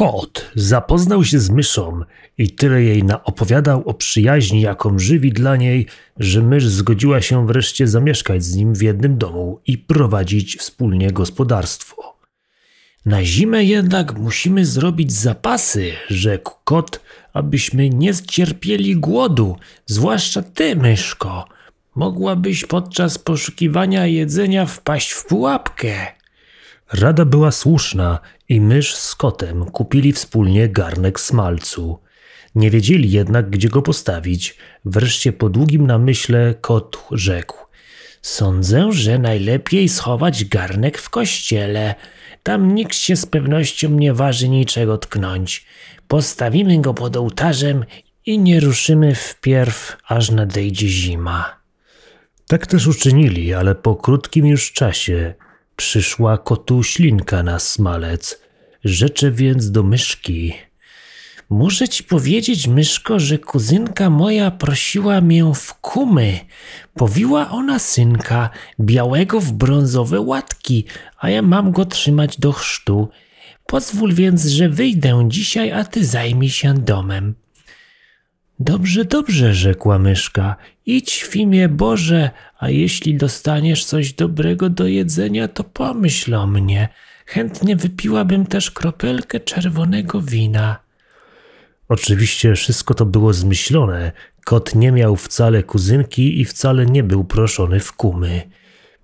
Kot zapoznał się z myszą i tyle jej naopowiadał o przyjaźni, jaką żywi dla niej, że mysz zgodziła się wreszcie zamieszkać z nim w jednym domu i prowadzić wspólnie gospodarstwo. Na zimę jednak musimy zrobić zapasy, rzekł kot, abyśmy nie zcierpieli głodu, zwłaszcza ty, myszko. Mogłabyś podczas poszukiwania jedzenia wpaść w pułapkę. Rada była słuszna i mysz z kotem kupili wspólnie garnek smalcu. Nie wiedzieli jednak, gdzie go postawić. Wreszcie po długim namyśle kot rzekł: Sądzę, że najlepiej schować garnek w kościele. Tam nikt się z pewnością nie waży niczego tknąć. Postawimy go pod ołtarzem i nie ruszymy wpierw, aż nadejdzie zima. Tak też uczynili, ale po krótkim już czasie przyszła kotu ślinka na smalec. Rzecze więc do myszki. Muszę ci powiedzieć, myszko, że kuzynka moja prosiła mię w kumy. Powiła ona synka, białego w brązowe łatki, a ja mam go trzymać do chrztu. Pozwól więc, że wyjdę dzisiaj, a ty zajmij się domem. Dobrze, dobrze, rzekła myszka. Idź w imię Boże, a jeśli dostaniesz coś dobrego do jedzenia, to pomyśl o mnie. Chętnie wypiłabym też kropelkę czerwonego wina. Oczywiście wszystko to było zmyślone. Kot nie miał wcale kuzynki i wcale nie był proszony w kumy.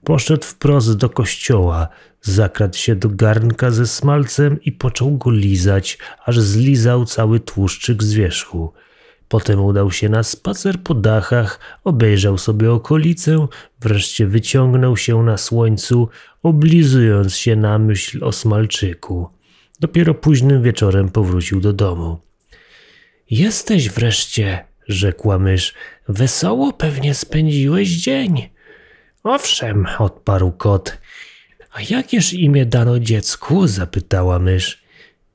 Poszedł wprost do kościoła, zakradł się do garnka ze smalcem i począł go lizać, aż zlizał cały tłuszczyk z wierzchu. Potem udał się na spacer po dachach, obejrzał sobie okolicę, wreszcie wyciągnął się na słońcu, oblizując się na myśl o smalczyku. Dopiero późnym wieczorem powrócił do domu. Jesteś wreszcie, rzekła mysz. Wesoło pewnie spędziłeś dzień. Owszem, odparł kot. A jakież imię dano dziecku? zapytała mysz.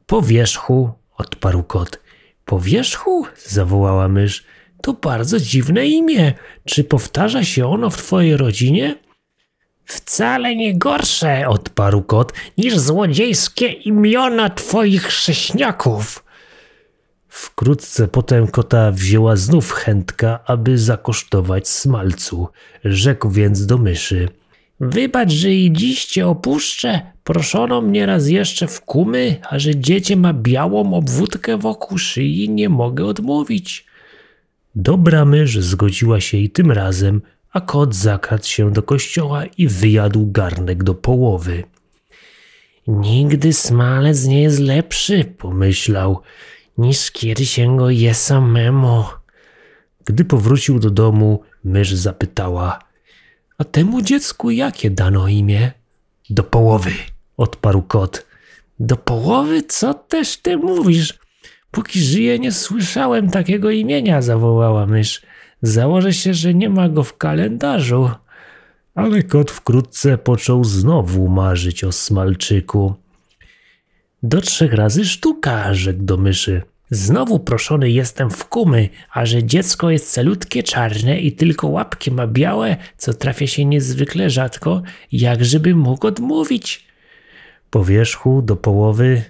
Po wierzchu, odparł kot. Po wierzchu? zawołała mysz. To bardzo dziwne imię. Czy powtarza się ono w twojej rodzinie? Wcale nie gorsze, odparł kot, niż złodziejskie imiona twoich chrześniaków. Wkrótce potem kota wzięła znów chętka, aby zakosztować smalcu. Rzekł więc do myszy. Wybacz, że i dziś cię opuszczę. Proszono mnie raz jeszcze w kumy, a że dziecię ma białą obwódkę wokół szyi, nie mogę odmówić. Dobra mysz zgodziła się i tym razem, a kot zakradł się do kościoła i wyjadł garnek do połowy. Nigdy smalec nie jest lepszy, pomyślał niż kiedy się go je samemu. Gdy powrócił do domu, mysz zapytała: A temu dziecku jakie dano imię? Do połowy, odparł kot. Do połowy? Co też ty mówisz? Póki żyję, nie słyszałem takiego imienia, zawołała mysz. Założę się, że nie ma go w kalendarzu. Ale kot wkrótce począł znowu marzyć o smalczyku. Do trzech razy sztuka, rzekł do myszy. Znowu proszony jestem w kumy, a że dziecko jest celutkie czarne i tylko łapki ma białe, co trafia się niezwykle rzadko, jakżeby mógł odmówić. Po wierzchu do połowy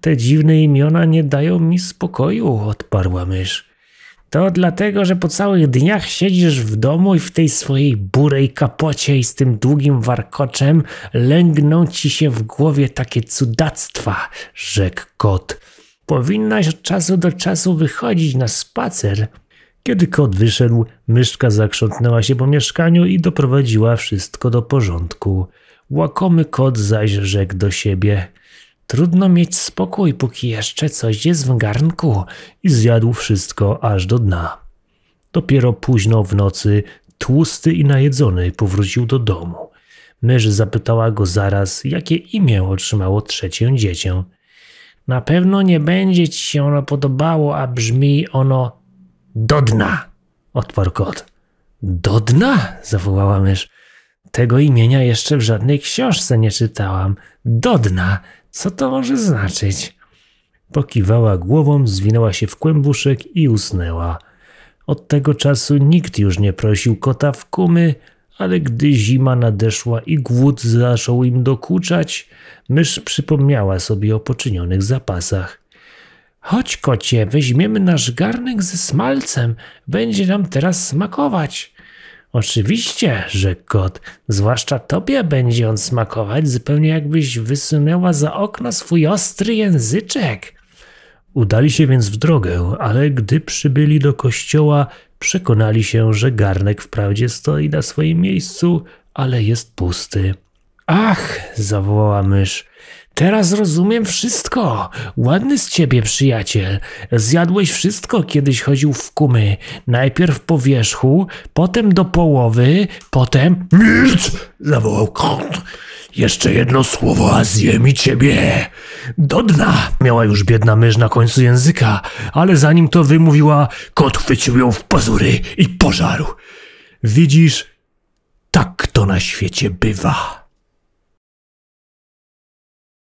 te dziwne imiona nie dają mi spokoju, odparła mysz. To dlatego, że po całych dniach siedzisz w domu i w tej swojej burej kapocie i z tym długim warkoczem lęgną ci się w głowie takie cudactwa, rzekł kot. Powinnaś od czasu do czasu wychodzić na spacer. Kiedy kot wyszedł, myszka zakrzątnęła się po mieszkaniu i doprowadziła wszystko do porządku. Łakomy kot zaś rzekł do siebie – Trudno mieć spokój, póki jeszcze coś jest w garnku i zjadł wszystko aż do dna. Dopiero późno w nocy, tłusty i najedzony, powrócił do domu. Mysz zapytała go zaraz, jakie imię otrzymało trzecie dziecię. Na pewno nie będzie ci się ono podobało, a brzmi ono do dna, odparł kot. Do dna? zawołała mysz. Tego imienia jeszcze w żadnej książce nie czytałam. Do dna. Co to może znaczyć? Pokiwała głową, zwinęła się w kłębuszek i usnęła. Od tego czasu nikt już nie prosił kota w kumy, ale gdy zima nadeszła i głód zaczął im dokuczać, mysz przypomniała sobie o poczynionych zapasach. Chodź, kocie, weźmiemy nasz garnek ze smalcem. Będzie nam teraz smakować. Oczywiście, rzekł kot, zwłaszcza tobie będzie on smakować, zupełnie jakbyś wysunęła za okno swój ostry języczek. Udali się więc w drogę, ale gdy przybyli do kościoła, przekonali się, że garnek wprawdzie stoi na swoim miejscu, ale jest pusty. Ach, zawołała mysz, teraz rozumiem wszystko. Ładny z ciebie przyjaciel. Zjadłeś wszystko, kiedyś chodził w kumy. Najpierw po wierzchu, potem do połowy, potem... Nic! zawołał kot. Jeszcze jedno słowo, a zjem ciebie. Do dna! Miała już biedna mysz na końcu języka, ale zanim to wymówiła, Kot chwycił ją w pazury i pożarł. widzisz, Tak to na świecie bywa.